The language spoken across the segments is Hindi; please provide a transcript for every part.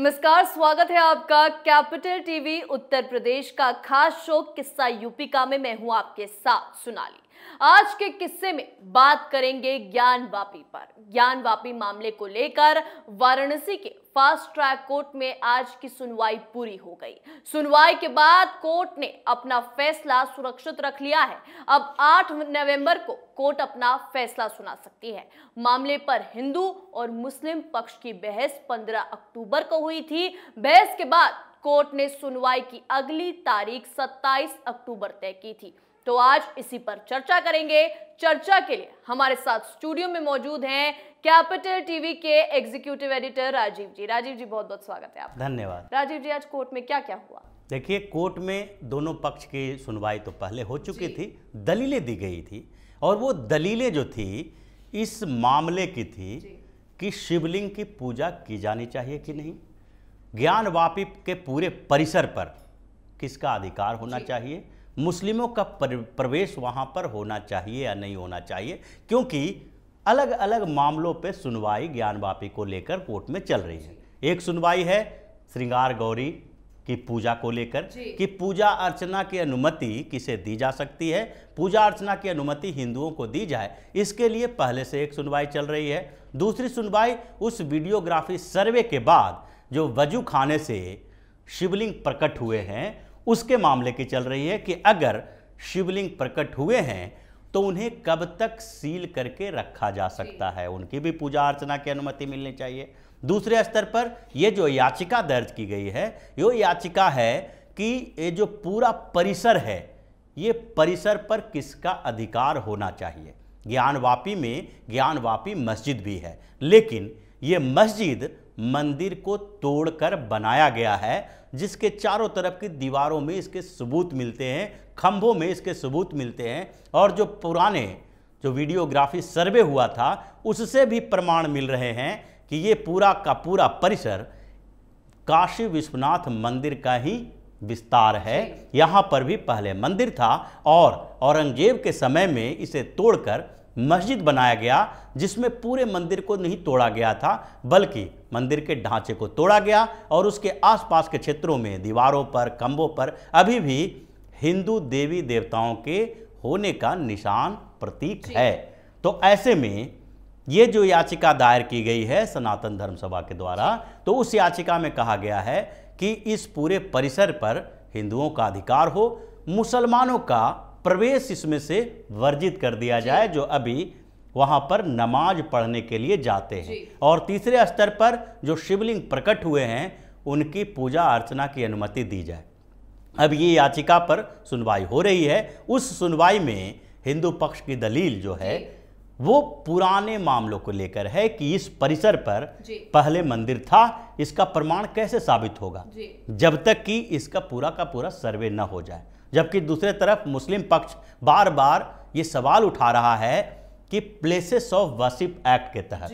नमस्कार, स्वागत है आपका कैपिटल टीवी उत्तर प्रदेश का खास शो किस्सा यूपी का में मैं हूँ आपके साथ सुनाली। आज के किस्से में बात करेंगे ज्ञान वापी पर। ज्ञान वापी मामले को लेकर वाराणसी के फास्ट ट्रैक कोर्ट में आज की सुनवाई पूरी हो गई। सुनवाई के बाद कोर्ट ने अपना फैसला सुरक्षित रख लिया है। अब 8 नवंबर को कोर्ट अपना फैसला सुना सकती है। मामले पर हिंदू और मुस्लिम पक्ष की बहस 15 अक्टूबर को हुई थी। बहस के बाद कोर्ट ने सुनवाई की अगली तारीख 27 अक्टूबर तय की थी। तो आज इसी पर चर्चा करेंगे। चर्चा के लिए हमारे साथ स्टूडियो में मौजूद हैं कैपिटल टीवी के एग्जीक्यूटिव एडिटर राजीव जी। राजीव जी बहुत बहुत स्वागत है आपका। धन्यवाद। राजीव जी आज कोर्ट में क्या क्या हुआ? देखिए कोर्ट में दोनों पक्ष की सुनवाई तो पहले हो चुकी थी दलीलें दी गई थी और वो दलीलें जो थी इस मामले की थी कि शिवलिंग की पूजा की जानी चाहिए कि नहीं? ज्ञान वापी के पूरे परिसर पर किसका अधिकार होना चाहिए? मुस्लिमों का प्रवेश वहाँ पर होना चाहिए या नहीं होना चाहिए क्योंकि अलग अलग मामलों पे सुनवाई ज्ञानवापी को लेकर कोर्ट में चल रही है। एक सुनवाई है श्रृंगार गौरी की पूजा को लेकर कि पूजा अर्चना की अनुमति किसे दी जा सकती है पूजा अर्चना की अनुमति हिंदुओं को दी जाए इसके लिए पहले से एक सुनवाई चल रही है। दूसरी सुनवाई उस वीडियोग्राफी सर्वे के बाद जो वज़ू खाने से शिवलिंग प्रकट हुए हैं उसके मामले की चल रही है कि अगर शिवलिंग प्रकट हुए हैं तो उन्हें कब तक सील करके रखा जा सकता है? उनकी भी पूजा अर्चना की अनुमति मिलनी चाहिए। दूसरे स्तर पर यह जो याचिका दर्ज की गई है यो याचिका है कि ये जो पूरा परिसर है ये परिसर पर किसका अधिकार होना चाहिए? ज्ञानवापी में ज्ञानवापी मस्जिद भी है लेकिन ये मस्जिद मंदिर को तोड़कर बनाया गया है जिसके चारों तरफ़ की दीवारों में इसके सबूत मिलते हैं खंभों में इसके सबूत मिलते हैं और जो पुराने जो वीडियोग्राफी सर्वे हुआ था उससे भी प्रमाण मिल रहे हैं कि ये पूरा का पूरा परिसर काशी विश्वनाथ मंदिर का ही विस्तार है। यहाँ पर भी पहले मंदिर था और औरंगज़ेब के समय में इसे तोड़कर मस्जिद बनाया गया जिसमें पूरे मंदिर को नहीं तोड़ा गया था बल्कि मंदिर के ढांचे को तोड़ा गया और उसके आसपास के क्षेत्रों में दीवारों पर कंबों पर अभी भी हिंदू देवी देवताओं के होने का निशान प्रतीक है। तो ऐसे में ये जो याचिका दायर की गई है सनातन धर्म सभा के द्वारा तो उस याचिका में कहा गया है कि इस पूरे परिसर पर हिंदुओं का अधिकार हो मुसलमानों का प्रवेश इसमें से वर्जित कर दिया जाए जो अभी वहाँ पर नमाज़ पढ़ने के लिए जाते हैं। और तीसरे स्तर पर जो शिवलिंग प्रकट हुए हैं उनकी पूजा अर्चना की अनुमति दी जाए। अब ये याचिका पर सुनवाई हो रही है। उस सुनवाई में हिंदू पक्ष की दलील जो है वो पुराने मामलों को लेकर है कि इस परिसर पर पहले मंदिर था इसका प्रमाण कैसे साबित होगा? जब तक कि इसका पूरा का पूरा सर्वे न हो जाए। जबकि दूसरे तरफ़ मुस्लिम पक्ष बार बार ये सवाल उठा रहा है कि प्लेसेस ऑफ़ वर्शिप एक्ट के तहत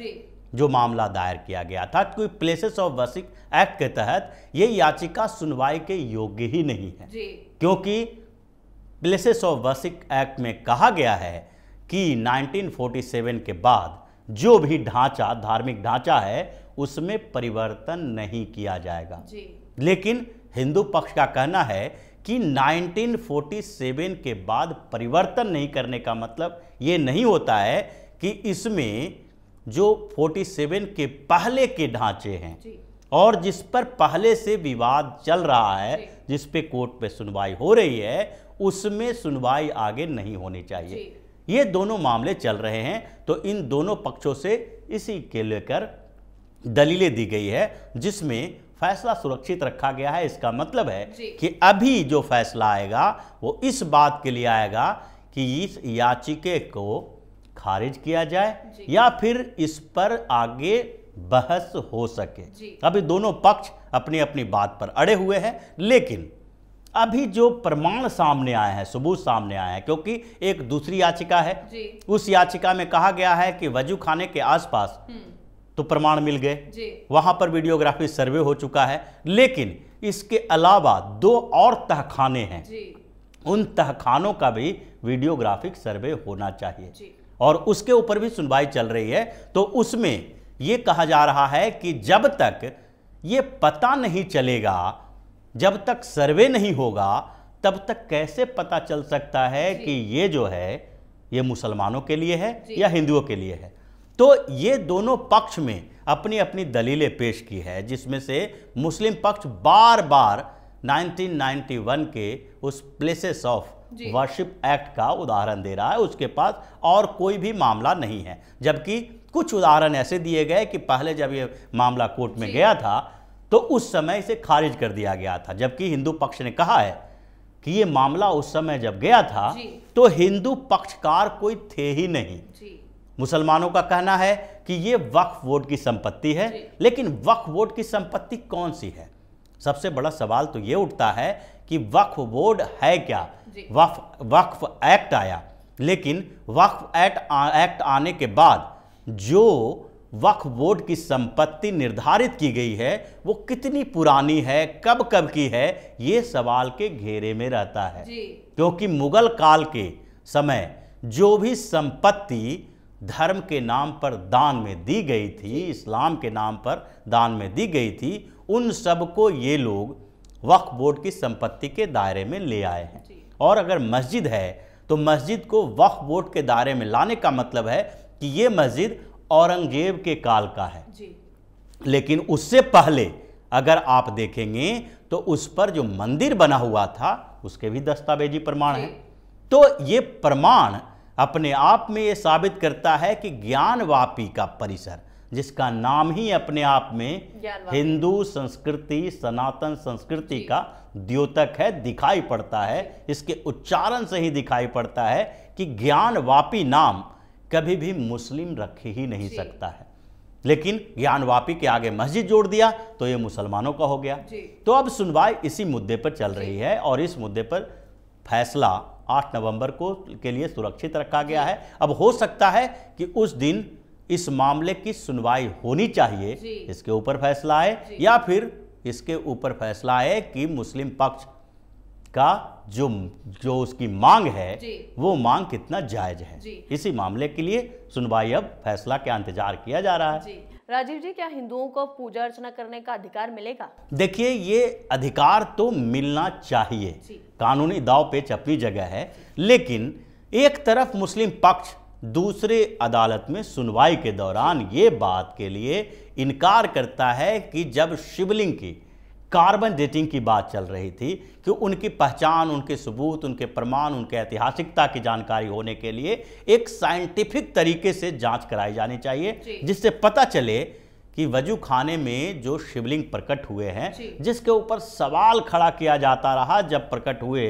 जो। मामला दायर किया गया था कि प्लेसेस ऑफ़ वर्शिप एक्ट के तहत ये याचिका सुनवाई के योग्य ही नहीं है। क्योंकि प्लेसेस ऑफ़ वर्शिप एक्ट में कहा गया है कि 1947 के बाद जो भी ढांचा धार्मिक ढांचा है उसमें परिवर्तन नहीं किया जाएगा। लेकिन हिंदू पक्ष का कहना है कि 1947 के बाद परिवर्तन नहीं करने का मतलब ये नहीं होता है कि इसमें जो 47 के पहले के ढांचे हैं और जिस पर पहले से विवाद चल रहा है जिस पे कोर्ट पे सुनवाई हो रही है उसमें सुनवाई आगे नहीं होनी चाहिए। ये दोनों मामले चल रहे हैं तो इन दोनों पक्षों से इसी के लेकर दलीलें दी गई है जिसमें फैसला सुरक्षित रखा गया है। इसका मतलब है कि अभी जो फैसला आएगा वो इस बात के लिए आएगा कि इस याचिके को खारिज किया जाए या फिर इस पर आगे बहस हो सके। अभी दोनों पक्ष अपनी अपनी बात पर अड़े हुए हैं लेकिन अभी जो प्रमाण सामने आए हैं सबूत सामने आए हैं क्योंकि एक दूसरी याचिका है। उस याचिका में कहा गया है कि वज़ू खाने के आसपास हम्म। तो प्रमाण मिल गए। वहाँ पर वीडियोग्राफी सर्वे हो चुका है। लेकिन इसके अलावा दो और तहखाने हैं। उन तहखानों का भी वीडियोग्राफिक सर्वे होना चाहिए। और उसके ऊपर भी सुनवाई चल रही है। तो उसमें यह कहा जा रहा है कि जब तक ये पता नहीं चलेगा जब तक सर्वे नहीं होगा तब तक कैसे पता चल सकता है कि ये जो है ये मुसलमानों के लिए है या हिंदुओं के लिए है? तो ये दोनों पक्ष में अपनी अपनी दलीलें पेश की है जिसमें से मुस्लिम पक्ष बार बार 1991 के उस प्लेसेस ऑफ़ वर्शिप एक्ट का उदाहरण दे रहा है। उसके पास और कोई भी मामला नहीं है जबकि कुछ उदाहरण ऐसे दिए गए कि पहले जब ये मामला कोर्ट में गया था तो उस समय इसे खारिज कर दिया गया था जबकि हिंदू पक्ष ने कहा है कि ये मामला उस समय जब गया था तो हिंदू पक्षकार कोई थे ही नहीं। मुसलमानों का कहना है कि ये वक्फ बोर्ड की संपत्ति है लेकिन वक्फ बोर्ड की संपत्ति कौन सी है? सबसे बड़ा सवाल तो ये उठता है कि वक्फ बोर्ड है क्या? वक्फ वक्फ एक्ट आया लेकिन वक्फ एक्ट एक्ट आने के बाद जो वक्फ बोर्ड की संपत्ति निर्धारित की गई है वो कितनी पुरानी है कब कब की है ये सवाल के घेरे में रहता है। क्योंकि मुगल काल के समय जो भी संपत्ति धर्म के नाम पर दान में दी गई थी इस्लाम के नाम पर दान में दी गई थी उन सबको ये लोग वक्फ बोर्ड की संपत्ति के दायरे में ले आए हैं। और अगर मस्जिद है तो मस्जिद को वक्फ बोर्ड के दायरे में लाने का मतलब है कि ये मस्जिद औरंगज़ेब के काल का है। लेकिन उससे पहले अगर आप देखेंगे तो उस पर जो मंदिर बना हुआ था उसके भी दस्तावेजी प्रमाण है। तो ये प्रमाण अपने आप में ये साबित करता है कि ज्ञानवापी का परिसर जिसका नाम ही अपने आप में हिंदू संस्कृति सनातन संस्कृति का द्योतक है दिखाई पड़ता है इसके उच्चारण से ही दिखाई पड़ता है कि ज्ञानवापी नाम कभी भी मुस्लिम रख ही नहीं सकता है। लेकिन ज्ञानवापी के आगे मस्जिद जोड़ दिया तो ये मुसलमानों का हो गया। तो अब सुनवाई इसी मुद्दे पर चल रही है और इस मुद्दे पर फैसला 8 नवंबर को के लिए सुरक्षित रखा गया है। अब हो सकता है कि उस दिन इस मामले की सुनवाई होनी चाहिए इसके ऊपर फैसला आए या फिर इसके ऊपर फैसला आए कि मुस्लिम पक्ष का जो जो उसकी मांग है वो मांग कितना जायज़ है। इसी मामले के लिए सुनवाई अब फैसला का इंतज़ार किया जा रहा है। राजीव जी क्या हिंदुओं को पूजा अर्चना करने का अधिकार मिलेगा? देखिए ये अधिकार तो मिलना चाहिए। कानूनी दाव पेच अपनी जगह है लेकिन एक तरफ़ मुस्लिम पक्ष दूसरे अदालत में सुनवाई के दौरान ये बात के लिए इनकार करता है कि जब शिवलिंग की कार्बन डेटिंग की बात चल रही थी कि उनकी पहचान उनके सबूत उनके प्रमाण उनके ऐतिहासिकता की जानकारी होने के लिए एक साइंटिफिक तरीके से जाँच कराई जानी चाहिए जिससे पता चले कि वज़ू खाने में जो शिवलिंग प्रकट हुए हैं जिसके ऊपर सवाल खड़ा किया जाता रहा जब प्रकट हुए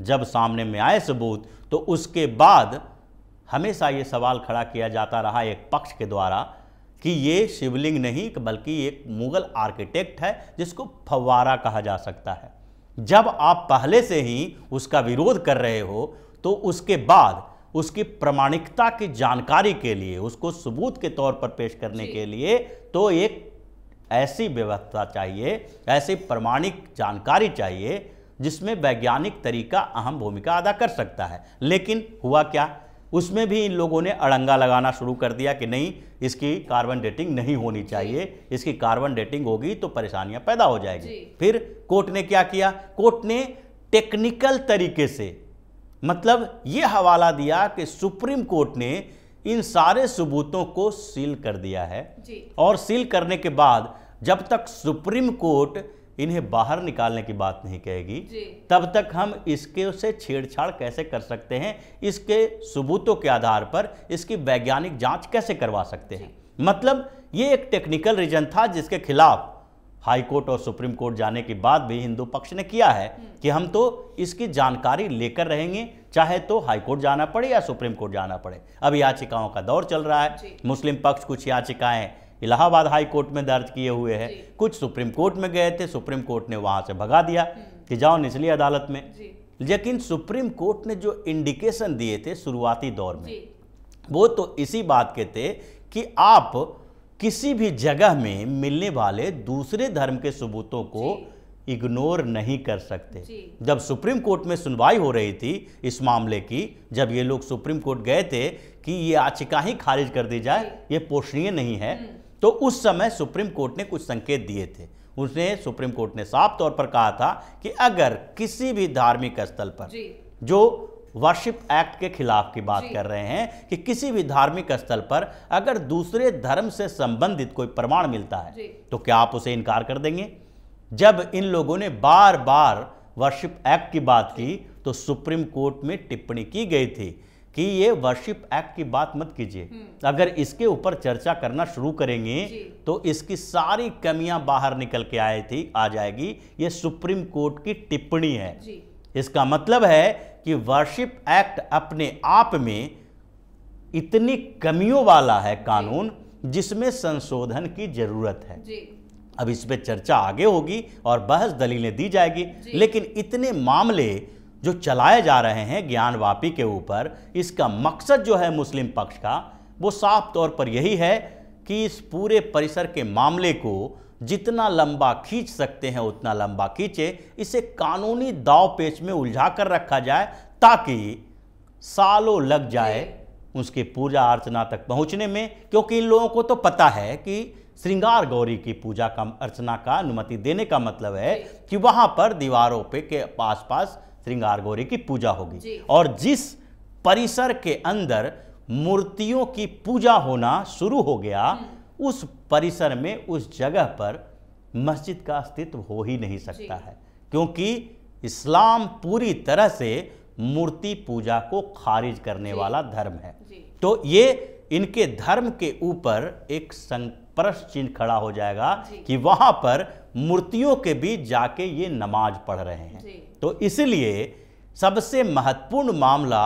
जब सामने में आए सबूत तो उसके बाद हमेशा ये सवाल खड़ा किया जाता रहा एक पक्ष के द्वारा कि ये शिवलिंग नहीं बल्कि एक मुगल आर्किटेक्ट है जिसको फवारा कहा जा सकता है। जब आप पहले से ही उसका विरोध कर रहे हो तो उसके बाद उसकी प्रमाणिकता की जानकारी के लिए उसको सबूत के तौर पर पेश करने के लिए तो एक ऐसी व्यवस्था चाहिए ऐसी प्रमाणिक जानकारी चाहिए जिसमें वैज्ञानिक तरीका अहम भूमिका अदा कर सकता है। लेकिन हुआ क्या? उसमें भी इन लोगों ने अड़ंगा लगाना शुरू कर दिया कि नहीं इसकी कार्बन डेटिंग नहीं होनी चाहिए इसकी कार्बन डेटिंग होगी तो परेशानियाँ पैदा हो जाएगी। फिर कोर्ट ने क्या किया? कोर्ट ने टेक्निकल तरीके से मतलब ये हवाला दिया कि सुप्रीम कोर्ट ने इन सारे सबूतों को सील कर दिया है। और सील करने के बाद जब तक सुप्रीम कोर्ट इन्हें बाहर निकालने की बात नहीं कहेगी। तब तक हम इसके से छेड़छाड़ कैसे कर सकते हैं? इसके सबूतों के आधार पर इसकी वैज्ञानिक जाँच कैसे करवा सकते हैं? मतलब ये एक टेक्निकल रीजन था जिसके खिलाफ हाई कोर्ट और सुप्रीम कोर्ट जाने के बाद भी हिंदू पक्ष ने किया है हम्म। कि हम तो इसकी जानकारी लेकर रहेंगे चाहे तो हाई कोर्ट जाना पड़े या सुप्रीम कोर्ट जाना पड़े। अब याचिकाओं का दौर चल रहा है। मुस्लिम पक्ष कुछ याचिकाएँ इलाहाबाद हाई कोर्ट में दर्ज किए हुए हैं। कुछ सुप्रीम कोर्ट में गए थे सुप्रीम कोर्ट ने वहाँ से भगा दिया हम्म। कि जाओ निचली अदालत में। लेकिन सुप्रीम कोर्ट ने जो इंडिकेशन दिए थे शुरुआती दौर में वो तो इसी बात के थे कि आप किसी भी जगह में मिलने वाले दूसरे धर्म के सबूतों को इग्नोर नहीं कर सकते। जब सुप्रीम कोर्ट में सुनवाई हो रही थी इस मामले की जब ये लोग सुप्रीम कोर्ट गए थे कि ये याचिका ही खारिज कर दी जाए ये पोषणीय नहीं है हम्म। तो उस समय सुप्रीम कोर्ट ने कुछ संकेत दिए थे। उसने सुप्रीम कोर्ट ने साफ़ तौर पर कहा था कि अगर किसी भी धार्मिक स्थल पर जो। वर्शिप एक्ट के खिलाफ की बात कर रहे हैं कि किसी भी धार्मिक स्थल पर अगर दूसरे धर्म से संबंधित कोई प्रमाण मिलता है तो क्या आप उसे इनकार कर देंगे? जब इन लोगों ने बार बार वर्शिप एक्ट की बात की तो सुप्रीम कोर्ट में टिप्पणी की गई थी कि ये वर्शिप एक्ट की बात मत कीजिए। हम्म। अगर इसके ऊपर चर्चा करना शुरू करेंगे तो इसकी सारी कमियाँ बाहर निकल के आए थी आ जाएगी। ये सुप्रीम कोर्ट की टिप्पणी है। इसका मतलब है कि वर्शिप एक्ट अपने आप में इतनी कमियों वाला है कानून जिसमें संशोधन की ज़रूरत है। अब इस पर चर्चा आगे होगी और बहस दलीलें दी जाएगी। लेकिन इतने मामले जो चलाए जा रहे हैं ज्ञानवापी के ऊपर, इसका मकसद जो है मुस्लिम पक्ष का, वो साफ़ तौर पर यही है कि इस पूरे परिसर के मामले को जितना लंबा खींच सकते हैं, उतना लंबा खींचे। इसे कानूनी दाव पेच में उलझा कर रखा जाए ताकि सालों लग जाए उसके पूजा अर्चना तक पहुँचने में, क्योंकि इन लोगों को तो पता है कि श्रृंगार गौरी की पूजा का अर्चना का अनुमति देने का मतलब है कि वहाँ पर दीवारों पे के पास पास श्रृंगार गौरी की पूजा होगी। और जिस परिसर के अंदर मूर्तियों की पूजा होना शुरू हो गया हम्म। उस परिसर में उस जगह पर मस्जिद का अस्तित्व हो ही नहीं सकता है। क्योंकि इस्लाम पूरी तरह से मूर्ति पूजा को खारिज करने वाला धर्म है। तो ये इनके धर्म के ऊपर एक संप्रश चिन्ह खड़ा हो जाएगा कि वहाँ पर मूर्तियों के बीच जाके ये नमाज़ पढ़ रहे हैं। तो इसलिए सबसे महत्वपूर्ण मामला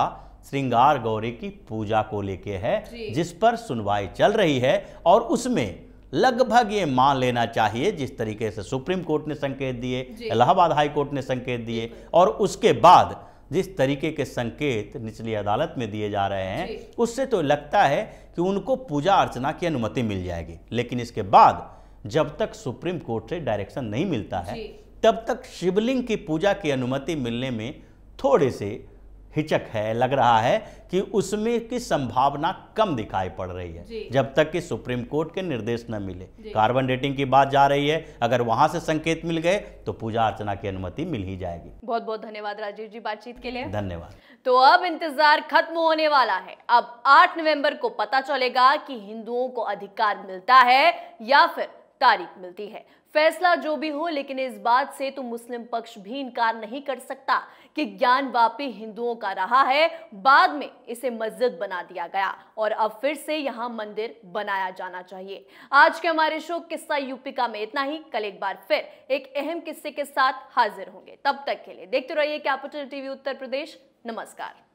श्रृंगार गौरी की पूजा को लेके है जिस पर सुनवाई चल रही है और उसमें लगभग ये मान लेना चाहिए जिस तरीके से सुप्रीम कोर्ट ने संकेत दिए इलाहाबाद हाई कोर्ट ने संकेत दिए और उसके बाद जिस तरीके के संकेत निचली अदालत में दिए जा रहे हैं उससे तो लगता है कि उनको पूजा अर्चना की अनुमति मिल जाएगी। लेकिन इसके बाद जब तक सुप्रीम कोर्ट से डायरेक्शन नहीं मिलता है तब तक शिवलिंग की पूजा की अनुमति मिलने में थोड़े से हिचक है लग रहा है कि उसमें की संभावना कम दिखाई पड़ रही है जब तक कि सुप्रीम कोर्ट के निर्देश न मिले। कार्बन डेटिंग की बात जा रही है अगर वहाँ से संकेत मिल गए तो पूजा अर्चना की अनुमति मिल ही जाएगी। बहुत बहुत धन्यवाद राजीव जी बातचीत के लिए। धन्यवाद। तो अब इंतज़ार खत्म होने वाला है। अब आठ नवंबर को पता चलेगा की हिंदुओं को अधिकार मिलता है या फिर तारीख मिलती है। फैसला जो भी हो, लेकिन इस बात से तो मुस्लिम पक्ष भी इनकार नहीं कर सकता कि ज्ञान वापी हिंदुओं का रहा है। बाद में इसे मस्जिद बना दिया गया और अब फिर से यहाँ मंदिर बनाया जाना चाहिए। आज के हमारे शो किस्सा यूपी का में इतना ही। कल एक बार फिर एक अहम किस्से के साथ हाजिर होंगे। तब तक के लिए देखते रहिए कैपिटल टीवी उत्तर प्रदेश। नमस्कार।